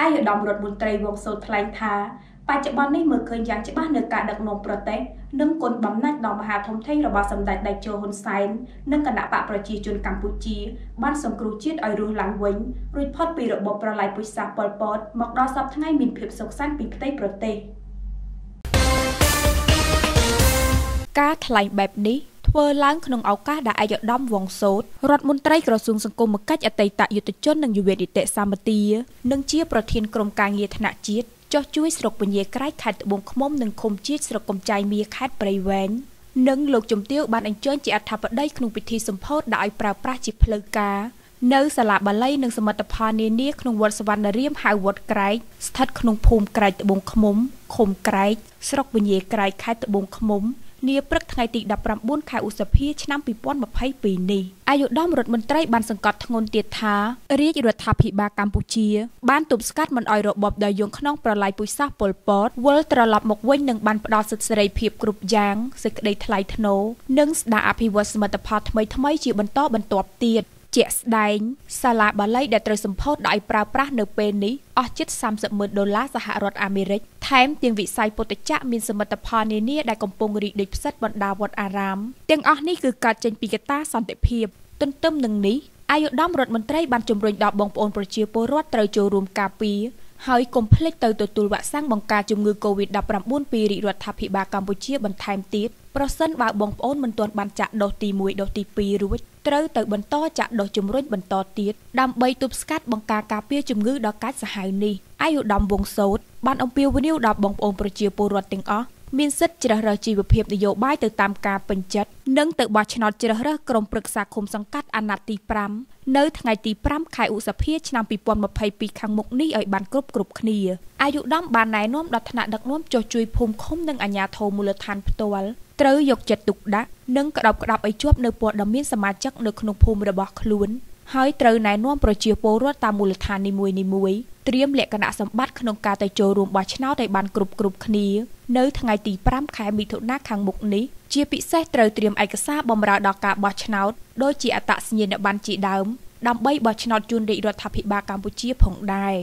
អាយឧត្តមរដ្ឋមន្ត្រីវងសូតថ្លែងថាបច្ចុប្បន្ននេះមើលឃើញយ៉ាងច្បាស់នៅការដឹកនាំប្រទេសនិងគុណបំណាច់ដ៏មហាធំធេងរបស់សម្ដេចតេជោហ៊ុនសែននិងគណៈបកប្រជាជនកម្ពុជាបានសង្គ្រោះជាតិឲ្យរស់ឡើងវិញរួចផុតពីរបបប្រល័យពូជសាសន៍ប៉ុលពតមកដល់សពថ្ងៃមានភាពសុខសាន្តពីផ្ទៃប្រទេសការថ្លែងបែបនេះ ធ្វើឡើងក្នុងឱកាសដែលអាយដាមវងសោតរដ្ឋមន្ត្រីក្រសួងសង្គមគិច្ចអតីតយុទ្ធជននិងយុវនីតិសម្បទានិងជាប្រធានក្រុមការងារថ្នាក់ជាតិចុះជួយស្រុកពញាក្រៃខេត្តត្បូងឃ្មុំនិងឃុំជាតិស្រុកកំចៃមាខេត្តព្រៃវែងនិងលោកជំទាវបានអញ្ជើញជាអធិបតីក្នុងពិធីសម្ពោធដោយប្រើប្រាស់ជាផ្លូវការនៅសាលាបាលីនិងសមិទ្ធផលនានាក្នុងវត្តសវណ្ណរាមហៅវត្តក្រែកស្ថិតក្នុងភូមិក្រែកត្បូងឃ្មុំឃុំក្រែកស្រុកវិញ្ញាក្រែកខេត្តត្បូងឃ្មុំ នាព្រឹកថ្ងៃទី19ខែឧសភាឆ្នាំ2022នេះអាយុដំរដ្ឋមន្ត្រីបានសង្កត់ធ្ងន់ទៀតថារាជរដ្ឋាភិបាលកម្ពុជា បានទប់ស្កាត់មិនឲ្យរបបដ៏យងក្នុងប្រឡាយពូជសាសន៍ប៉ុលពតវិលត្រឡប់មកវិញនិងបានផ្ដល់សិទ្ធិសេរីភាពគ្រប់យ៉ាងសេចក្តីថ្លៃថ្នូរនិងស្ដារអភិវឌ្ឍសមិទ្ធផលថ្មីៗជាបន្តបន្ទាប់ទៀត ជាក់ស្ដែងសាលាបាលីដែលត្រូវសម្ពោធដោយប្រើប្រាស់នៅពេលនេះអស់ជិត30ម៉ឺនដុល្លារសហរដ្ឋអាមេរិកថែមទាំងវិស័យពុទ្ធចក្រមានសមិទ្ធផលនានាដែលកំពុងរីកដូចផ្សិតបណ្ដាវត្តអារាមទាំងអស់នេះគឺកើតចេញពីកត្តាសន្តិភាពទន្ទឹមនឹងនេះអាយុដំរដ្ឋមន្ត្រីបានជំរុញដល់បងប្អូនប្រជាពលរដ្ឋត្រូវចូលរួមការពារ ហើយកុំភ្លេចទៅទទួលវ៉ាក់សាំងបង្ការជំងឺ Covid-19 ពីរាជរដ្ឋាភិបាលកម្ពុជាបន្ថែមទៀតប្រសិនបើបងប្អូនមិនទាន់បានចាក់ដូសទី1ដូសទី2រួចត្រូវទៅបន្តចាក់ដូសជំរុញបន្តទៀតដើម្បីទប់ស្កាត់បង្ការការពារជំងឺដ៏កាចសាហាវនេះអាយុដំវងសោតបានអំពាវនាវដល់បងប្អូនប្រជាពលរដ្ឋទាំងអស់ មានសិទ្ធិជ្រើសរើសជីវភាពនយោបាយទៅតាមការពេញចិត្តនិងទៅបោះឆ្នោតជ្រើសរើសក្រុមប្រឹក្សាឃុំសង្កាត់អាណត្តិទី5នៅថ្ងៃទី5ខែឧសភាឆ្នាំ2022ខាងមុខនេះឲ្យបានគ្រប់គ្រប់គ្នាអាយុដំបានណែនាំដល់ថ្នាក់ដឹកនាំចុះជួយភូមិឃុំនិងអាជ្ញាធរមូលដ្ឋានផ្ទាល់ត្រូវយកចិត្តទុកដាក់និងក្តោបក្តាប់ឲ្យជាប់នៅព័ត៌មានសមាជិកនៅក្នុងភូមិរបស់ខ្លួន ហើយត្រូវណែនាំប្រជាពលរដ្ឋតាមមូលដ្ឋាននីមួយៗត្រៀមលក្ខណៈសម្បត្តិក្នុងការទៅចូលរួមបោះឆ្នោតឲ្យបានគ្រប់គ្រប់គ្នានៅថ្ងៃទី5ខែមិថុនាខាងមុខនេះជាពិសេសត្រូវត្រៀមឯកសារបម្រើដល់ការបោះឆ្នោតដូចជាអត្តសញ្ញាណប័ណ្ណជាដើមដើម្បីបោះឆ្នោតជូនរាជរដ្ឋាភិបាលកម្ពុជាផងដែរ